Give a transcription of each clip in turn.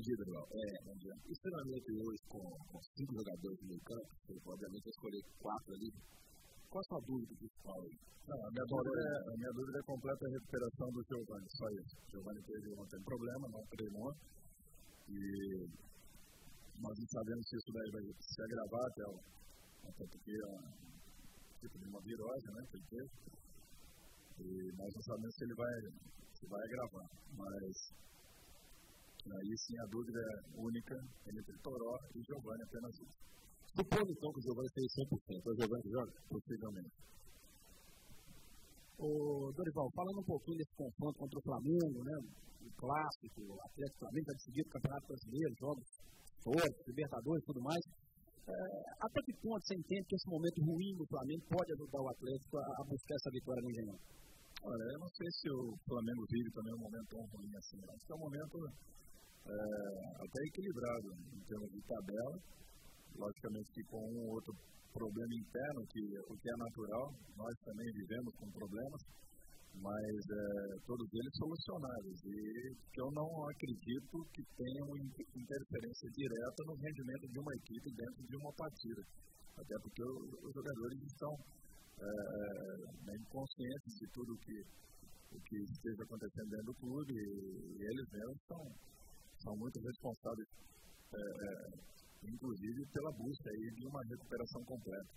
Bom dia, Daniel. É, bom dia. Extremamente hoje com, com cinco jogadores no meio campo, você obviamente escolher quatro ali. Qual a sua dúvida principal aí? Não, a, minha dúvida é, a minha dúvida é completa a recuperação do Giovanni, só isso. O Giovanni teve ontem problema, não treinou. E nós não sabemos se isso daí vai se agravar até, o, até porque é um tipo de uma virose, né? Que ele E nós não sabemos se ele vai, se vai agravar. Mas Aí sim a dúvida é única entre Toró e Giovanni apenas isso. Supondo então que o Giovanni esteja 100%, o Giovanni joga? Possivelmente. O Dorival, falando um pouquinho desse confronto contra o Flamengo, né? O clássico, o Atlético Flamengo está decidido o Campeonato Brasileiro, jogos todos, Libertadores e tudo mais. É, até que ponto você entende que esse momento ruim do Flamengo pode ajudar o Atlético a, a buscar essa vitória no Engenhão? Olha, eu não sei se o Flamengo vive também um momento tão ruim assim. Acho que é um momento é, até equilibrado em termos de tabela. Logicamente que com um ou outro problema interno, que, o que é natural, nós também vivemos com problemas, mas é, todos eles solucionáveis. E eu não acredito que tenha uma interferência direta no rendimento de uma equipe dentro de uma partida. Até porque os jogadores estão é, bem conscientes de tudo que, o que esteja acontecendo dentro do clube e, e eles mesmos estão são muito responsáveis, é, é, inclusive pela busca aí de uma recuperação completa.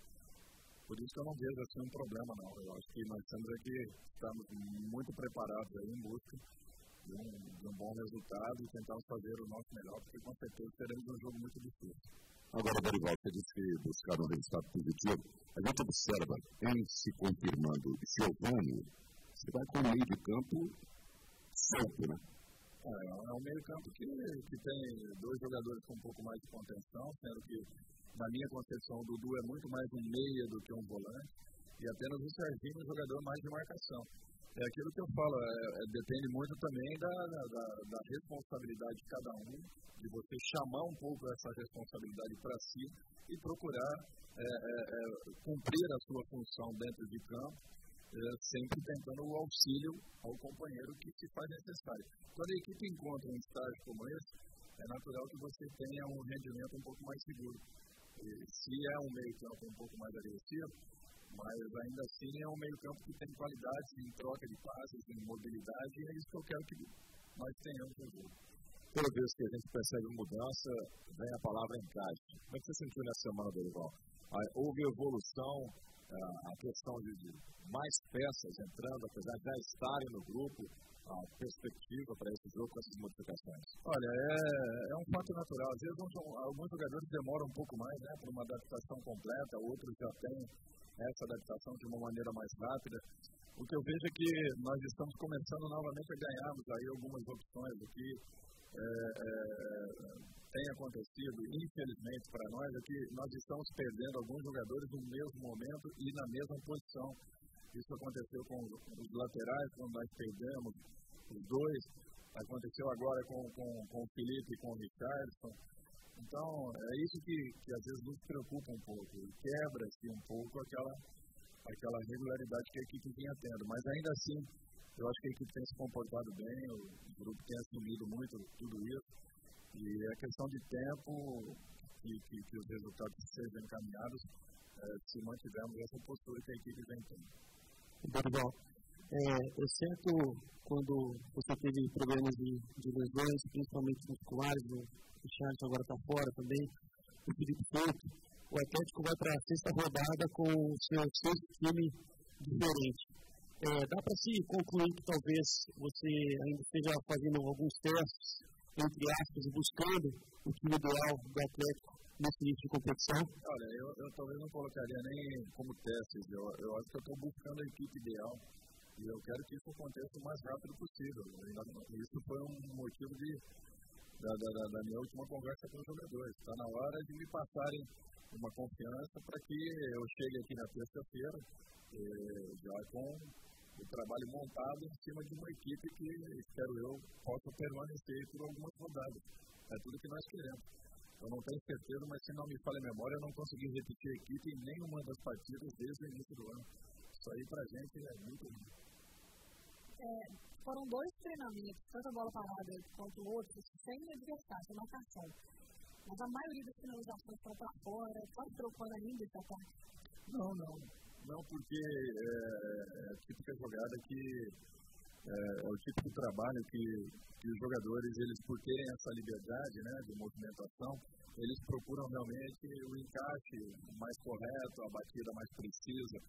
Por isso eu não vejo assim um problema não. Eu acho que nós temos aqui, estamos muito preparados aí em busca de um, de um bom resultado e tentamos fazer o nosso melhor, porque com certeza teremos um jogo muito difícil. Agora, Dorival, você disse que buscaram um resultado positivo. A gente observa, em se confirmando Giovanni, você vai com o meio de campo solto, né? É, é um meio-campo que, que tem dois jogadores com um pouco mais de contenção, sendo que, na minha concepção, o Dudu é muito mais um meia do que um volante, e apenas o Serginho é um jogador mais de marcação. É aquilo que eu falo, é, é, depende muito também da, da, da, responsabilidade de cada um, de você chamar um pouco essa responsabilidade para si e procurar é, é, é, cumprir a sua função dentro de campo sempre tentando o auxílio ao companheiro que se faz necessário. Quando a equipe encontra um estágio como esse, é natural que você tenha um rendimento um pouco mais seguro. E se é um meio-campo um pouco mais agressivo, mas ainda assim é um meio-campo que tem qualidade em troca de passes, em mobilidade, e é isso que eu quero que nós tenhamos no jogo. Toda vez que a gente percebe mudança, vem a palavra encaixe. Como é que você sentiu nessa semana, Dorival? Houve evolução a questão de, de, mais peças entrando, apesar de já estarem no grupo, a perspectiva para esse jogo com essas modificações? Olha, é, é um fato natural. Às vezes alguns jogadores demoram um pouco mais né, para uma adaptação completa, outros já têm essa adaptação de uma maneira mais rápida. O que eu vejo é que nós estamos começando novamente a ganharmos aí algumas opções, é, tem acontecido, infelizmente para nós, é que nós estamos perdendo alguns jogadores no mesmo momento e na mesma posição. Isso aconteceu com os laterais, quando nós perdemos os dois. Aconteceu agora com, com, com o Felipe e com o Richardson. Então, é isso que, que às vezes nos preocupa um pouco. Quebra-se um pouco aquela, aquela regularidade que a equipe vinha tendo. Mas ainda assim, eu acho que a equipe tem se comportado bem, o grupo tem assumido muito tudo isso. E é questão de tempo que, que, que os resultados sejam encaminhados é, se mantivermos essa postura que a equipe vem tendo. Dorival, é, é certo quando você teve problemas de, de lesões, principalmente musculares, o Charles agora está fora também, o Felipe Couto, o Atlético vai para a sexta rodada com o seu sexto time diferente. É, dá para se concluir que talvez você ainda esteja fazendo alguns testes entre aspas, buscando o time ideal do Atlético nesse início de competição? Olha, eu, eu talvez não colocaria nem como testes, eu, eu acho que eu estou buscando a equipe ideal e eu quero que isso aconteça o mais rápido possível. Isso foi um motivo de, da, da, da minha última conversa com os jogadores. Está na hora de me passarem uma confiança para que eu chegue aqui na terça-feira eh, já com o trabalho montado em cima de uma equipe que, espero eu, possa permanecer por algumas rodadas. É tudo que nós queremos. Eu não tenho certeza, mas se não me falha a memória, eu não consegui repetir a equipe em nenhuma das partidas desde o início do ano. Isso aí para a gente é muito ruim. É, foram dois treinamentos, tanto a bola parada quanto o outro, sem adversário, sem marcação. Mas a maioria das finalizações foram para fora, quase preocupando ainda esse ataque. Não, não. Não, porque é, é a típica jogada que é, é, o tipo de trabalho que, que os jogadores, eles por terem essa liberdade né, de movimentação, eles procuram realmente o encaixe mais correto, a batida mais precisa.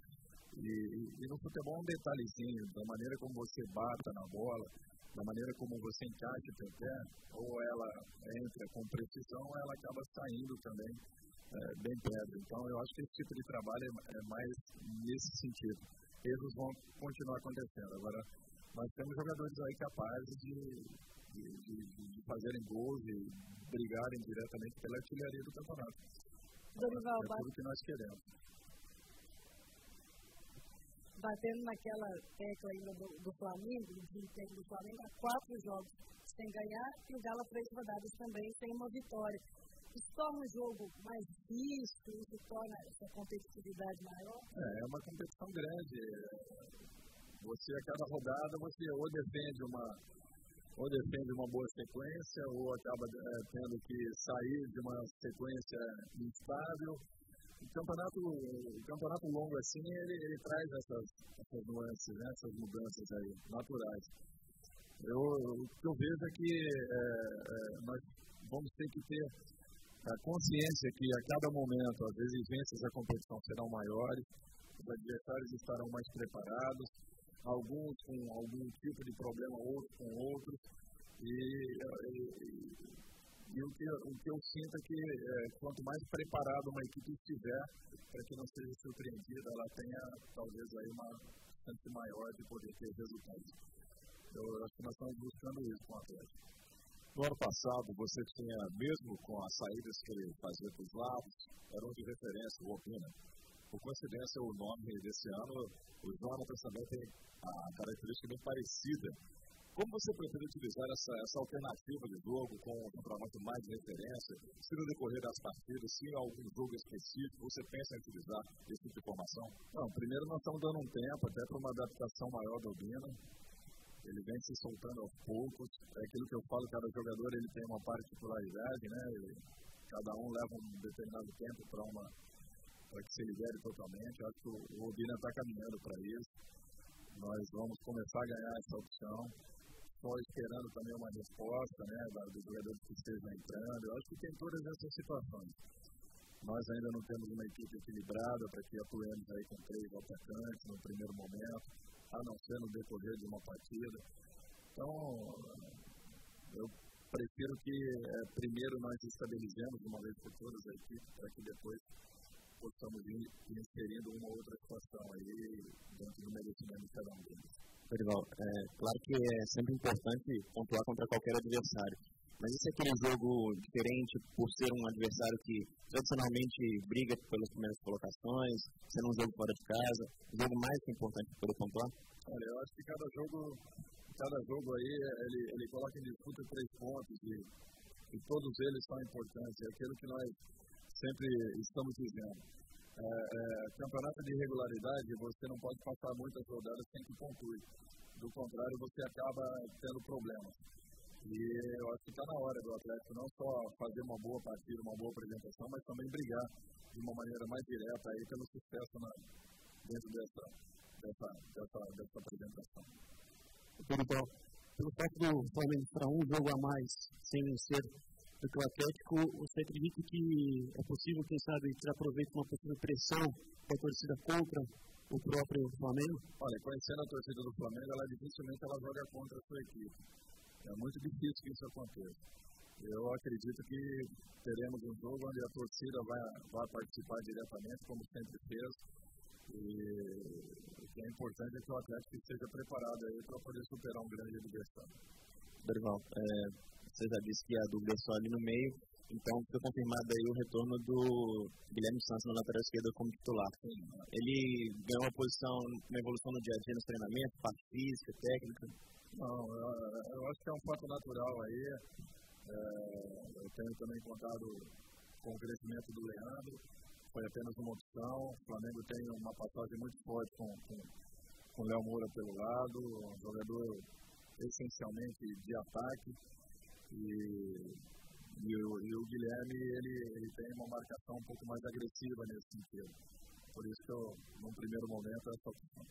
E, e, no futebol um detalhezinho, da maneira como você bata na bola, da maneira como você encaixa o pé, ou ela entra com precisão, ou ela acaba saindo também é, bem pedra. Então eu acho que esse tipo de trabalho é, é mais nesse sentido. Erros vão continuar acontecendo. Agora, nós temos jogadores aí capazes de, de, de, de fazerem gols e brigarem diretamente pela artilharia do campeonato. Dorival, é tudo que nós queremos. Batendo naquela tecla ainda do, do Flamengo, do desempenho do Flamengo, há quatro jogos sem ganhar e o Galo três rodadas também sem uma vitória. Isso torna o jogo mais difícil, isso torna essa competitividade maior? É, é uma competição grande você, a cada rodada, você ou defende uma, ou defende uma boa sequência, ou acaba é, tendo que sair de uma sequência instável. O campeonato, o campeonato longo assim, ele, ele traz essas, essas nuances, né, essas mudanças aí, naturais. Eu, o que eu vejo é que é, é, nós vamos ter que ter a consciência que a cada momento as exigências da competição serão maiores, os adversários estarão mais preparados, alguns com algum tipo de problema, outros com outros. E, e, e o, que, o que eu sinto é que é, quanto mais preparada uma equipe estiver, para que não seja surpreendida, ela tenha talvez aí uma chance maior de poder ter resultados. Eu acho que nós estamos buscando isso com a Atlético. No ano passado, você tinha, mesmo com as saídas que ele fazia para os lados, eram de referência, o Opina. Por coincidência, o nome desse ano, o Jonathan também tem a característica bem parecida. Como você pretende utilizar essa, essa alternativa de jogo com um trabalho mais de referência? Se no decorrer das partidas, se em algum jogo específico, você pensa em utilizar esse tipo de informação? Não, primeiro nós estamos dando um tempo até para uma adaptação maior do Bino. Ele vem se soltando aos poucos. É aquilo que eu falo, cada jogador ele tem uma particularidade, né? Ele, cada um leva um determinado tempo para uma para que se libere totalmente. Eu acho que o, o Obina está caminhando para isso nós vamos começar a ganhar essa opção. Só esperando também uma resposta né, dos jogadores que estejam entrando. Eu acho que tem todas essas situações. Nós ainda não temos uma equipe equilibrada para que atuemos aí com três atacantes no primeiro momento, a não ser no decorrer de uma partida. Então, eu prefiro que é, primeiro nós estabilizemos uma vez por todas a equipe, para que depois possamos ir inserindo uma outra situação aí dentro do merecimento de cada um deles. Perival, é claro que é sempre importante pontuar contra qualquer adversário, mas esse é aquele jogo diferente por ser um adversário que tradicionalmente briga pelas primeiras colocações, sendo um jogo fora de casa, o jogo mais importante para poder pontuar? Olha, eu acho que cada jogo, cada jogo aí, ele, ele coloca em disputa três pontos e, e todos eles são importantes. É aquilo que nós sempre estamos dizendo. É, é, campeonato de regularidade, você não pode passar muitas rodadas sem que pontue. Do contrário, você acaba tendo problemas. E eu acho que está na hora do Atlético não só fazer uma boa partida, uma boa apresentação, mas também brigar de uma maneira mais direta aí pelo sucesso na, dentro dessa, dessa, dessa, dessa apresentação. Então, pelo fato do Flamengo para um jogo a mais sem vencer do que o Atlético, você acredita que é possível, quem sabe, tirar proveito de uma possível pressão da torcida contra o próprio Flamengo? Olha, conhecendo a torcida do Flamengo, ela dificilmente ela joga contra a sua equipe. É muito difícil que isso aconteça. Eu acredito que teremos um jogo onde a torcida vai, vai participar diretamente, como sempre fez. E o que é importante é que o Atlético esteja preparado aí para poder superar um grande adversário. Berval, é, você já disse que a dúvida é só ali no meio, então foi confirmado aí o retorno do Guilherme Santos na lateral esquerda como titular. Ele ganhou uma posição, uma evolução no dia a dia nos treinamentos, parte física, técnica? Não, eu acho que é um fato natural aí. É, eu tenho também contado com o crescimento do Leandro, foi apenas uma opção. O Flamengo tem uma passagem muito forte com, com, com o Léo Moura pelo lado, um jogador essencialmente de ataque. E, e, o, e o Guilherme ele, ele tem uma marcação um pouco mais agressiva nesse sentido. Por isso eu, num primeiro momento, essa opção.